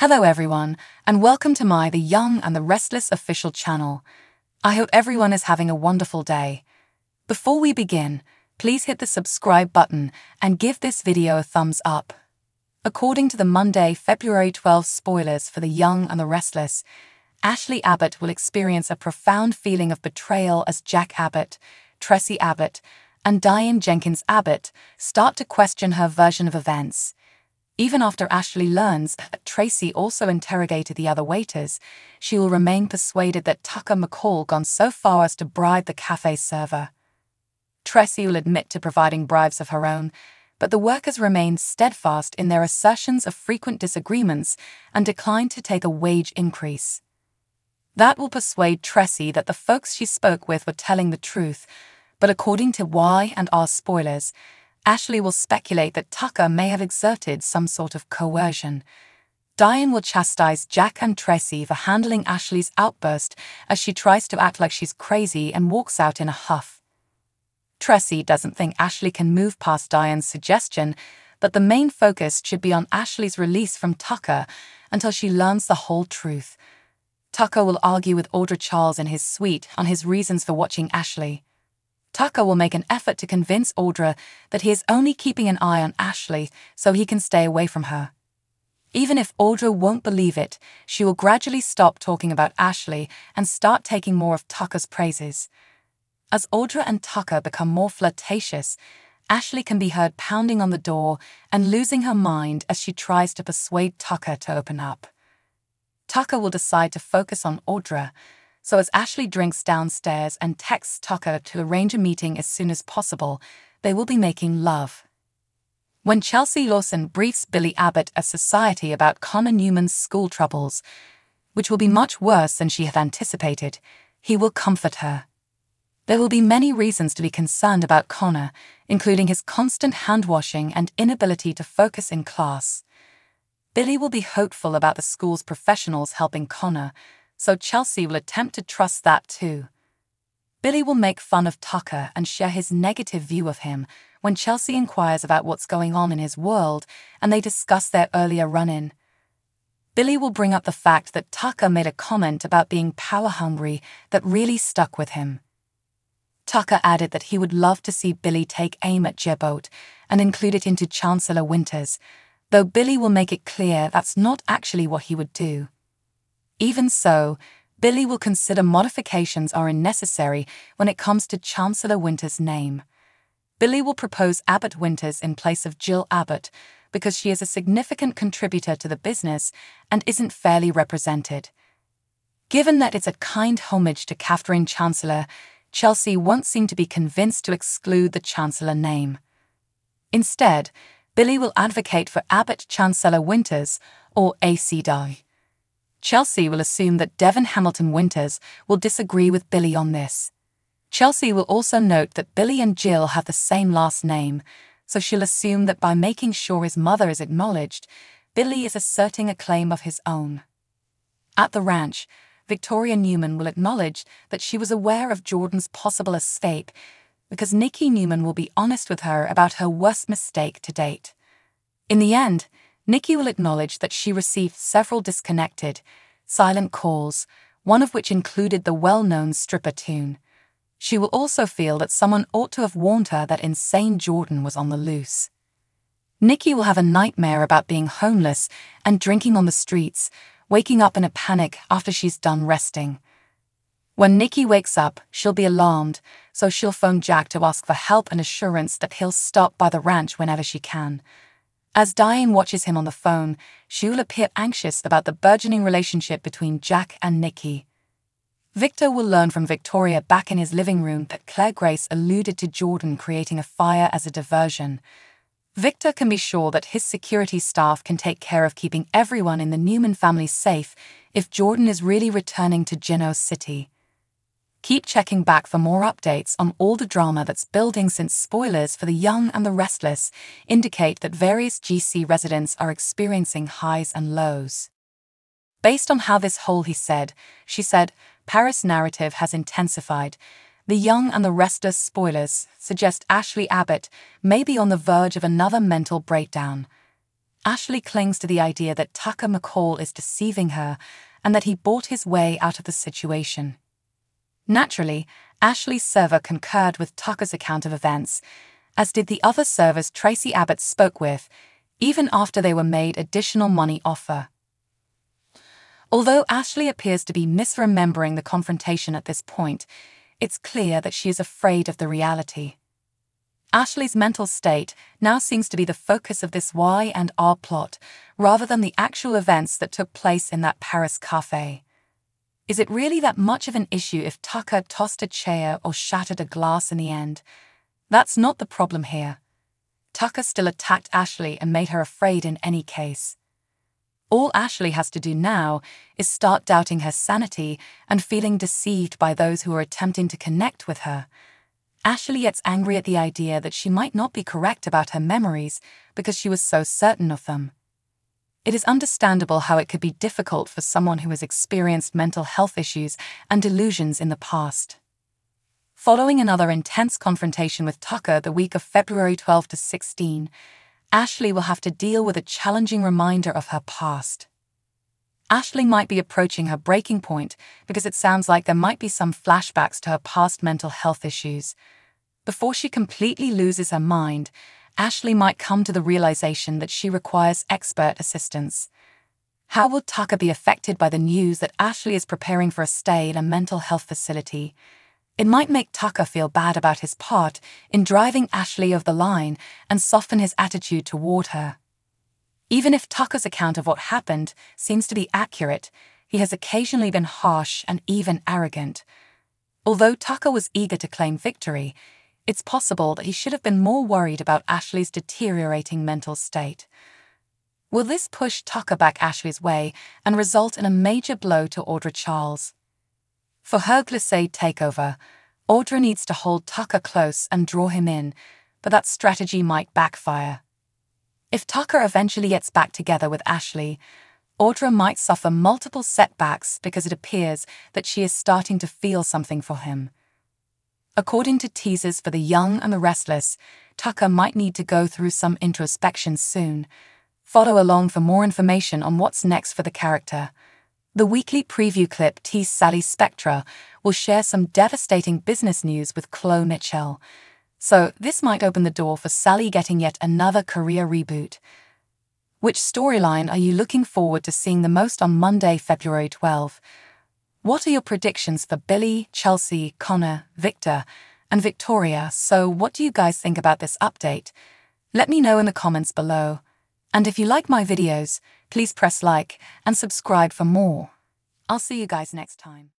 Hello everyone, and welcome to my The Young and the Restless official channel. I hope everyone is having a wonderful day. Before we begin, please hit the subscribe button and give this video a thumbs up. According to the Monday, February 12 spoilers for The Young and the Restless, Ashley Abbott will experience a profound feeling of betrayal as Jack Abbott, Traci Abbott, and Diane Jenkins Abbott start to question her version of events. Even after Ashley learns that Traci also interrogated the other waiters, she will remain persuaded that Tucker McCall gone so far as to bribe the cafe server. Tracy will admit to providing bribes of her own, but the workers remain steadfast in their assertions of frequent disagreements and decline to take a wage increase. That will persuade Traci that the folks she spoke with were telling the truth, but according to Y and R spoilers, Ashley will speculate that Tucker may have exerted some sort of coercion. Diane will chastise Jack and Traci for handling Ashley's outburst as she tries to act like she's crazy and walks out in a huff. Traci doesn't think Ashley can move past Diane's suggestion, but the main focus should be on Ashley's release from Tucker until she learns the whole truth. Tucker will argue with Audra Charles in his suite on his reasons for watching Ashley. Tucker will make an effort to convince Audra that he is only keeping an eye on Ashley so he can stay away from her. Even if Audra won't believe it, she will gradually stop talking about Ashley and start taking more of Tucker's praises. As Audra and Tucker become more flirtatious, Ashley can be heard pounding on the door and losing her mind as she tries to persuade Tucker to open up. Tucker will decide to focus on Audra so as Ashley drinks downstairs and texts Tucker to arrange a meeting as soon as possible, they will be making love. When Chelsea Lawson briefs Billy Abbott of Society about Connor Newman's school troubles, which will be much worse than she had anticipated, he will comfort her. There will be many reasons to be concerned about Connor, including his constant hand washing and inability to focus in class. Billy will be hopeful about the school's professionals helping Connor, so Chelsea will attempt to trust that too. Billy will make fun of Tucker and share his negative view of him when Chelsea inquires about what's going on in his world and they discuss their earlier run in. Billy will bring up the fact that Tucker made a comment about being power hungry that really stuck with him. Tucker added that he would love to see Billy take aim at Jabot and include it into Chancellor Winters, though Billy will make it clear that's not actually what he would do. Even so, Billy will consider modifications are unnecessary when it comes to Chancellor Winters' name. Billy will propose Abbott Winters in place of Jill Abbott because she is a significant contributor to the business and isn't fairly represented. Given that it's a kind homage to Catherine Chancellor, Chelsea won't seem to be convinced to exclude the Chancellor name. Instead, Billy will advocate for Abbott Chancellor Winters, or ACDI. Chelsea will assume that Devon Hamilton Winters will disagree with Billy on this. Chelsea will also note that Billy and Jill have the same last name, so she'll assume that by making sure his mother is acknowledged, Billy is asserting a claim of his own. At the ranch, Victoria Newman will acknowledge that she was aware of Jordan's possible escape because Nikki Newman will be honest with her about her worst mistake to date. In the end, Nikki will acknowledge that she received several disconnected, silent calls, one of which included the well known stripper tune. She will also feel that someone ought to have warned her that insane Jordan was on the loose. Nikki will have a nightmare about being homeless and drinking on the streets, waking up in a panic after she's done resting. When Nikki wakes up, she'll be alarmed, so she'll phone Jack to ask for help and assurance that he'll stop by the ranch whenever she can. As Diane watches him on the phone, she will appear anxious about the burgeoning relationship between Jack and Nikki. Victor will learn from Victoria back in his living room that Claire Grace alluded to Jordan creating a fire as a diversion. Victor can be sure that his security staff can take care of keeping everyone in the Newman family safe if Jordan is really returning to Genoa City. Keep checking back for more updates on all the drama that's building since spoilers for the young and the restless indicate that various GC residents are experiencing highs and lows. Based on how this whole he said, she said, Paris narrative has intensified. The young and the restless spoilers suggest Ashley Abbott may be on the verge of another mental breakdown. Ashley clings to the idea that Tucker McCall is deceiving her and that he bought his way out of the situation. Naturally, Ashley's server concurred with Tucker's account of events, as did the other servers Traci Abbott spoke with, even after they were made additional money offer. Although Ashley appears to be misremembering the confrontation at this point, it's clear that she is afraid of the reality. Ashley's mental state now seems to be the focus of this Y and R plot, rather than the actual events that took place in that Paris cafe. Is it really that much of an issue if Tucker tossed a chair or shattered a glass in the end? That's not the problem here. Tucker still attacked Ashley and made her afraid in any case. All Ashley has to do now is start doubting her sanity and feeling deceived by those who are attempting to connect with her. Ashley gets angry at the idea that she might not be correct about her memories because she was so certain of them. It is understandable how it could be difficult for someone who has experienced mental health issues and delusions in the past. Following another intense confrontation with Tucker the week of February 12 to 16, Ashley will have to deal with a challenging reminder of her past. Ashley might be approaching her breaking point because it sounds like there might be some flashbacks to her past mental health issues. Before she completely loses her mind, Ashley might come to the realization that she requires expert assistance. How will Tucker be affected by the news that Ashley is preparing for a stay in a mental health facility? It might make Tucker feel bad about his part in driving Ashley over the line and soften his attitude toward her. Even if Tucker's account of what happened seems to be accurate, he has occasionally been harsh and even arrogant. Although Tucker was eager to claim victory, it's possible that he should have been more worried about Ashley's deteriorating mental state. Will this push Tucker back Ashley's way and result in a major blow to Audra Charles? For her glissade takeover, Audra needs to hold Tucker close and draw him in, but that strategy might backfire. If Tucker eventually gets back together with Ashley, Audra might suffer multiple setbacks because it appears that she is starting to feel something for him. According to teasers for The Young and the Restless, Tucker might need to go through some introspection soon. Follow along for more information on what's next for the character. The weekly preview clip Tease Sally Spectra will share some devastating business news with Chloe Mitchell. So, this might open the door for Sally getting yet another career reboot. Which storyline are you looking forward to seeing the most on Monday, February 12? What are your predictions for Billy, Chelsea, Connor, Victor, and Victoria? So, what do you guys think about this update? Let me know in the comments below. And if you like my videos, please press like and subscribe for more. I'll see you guys next time.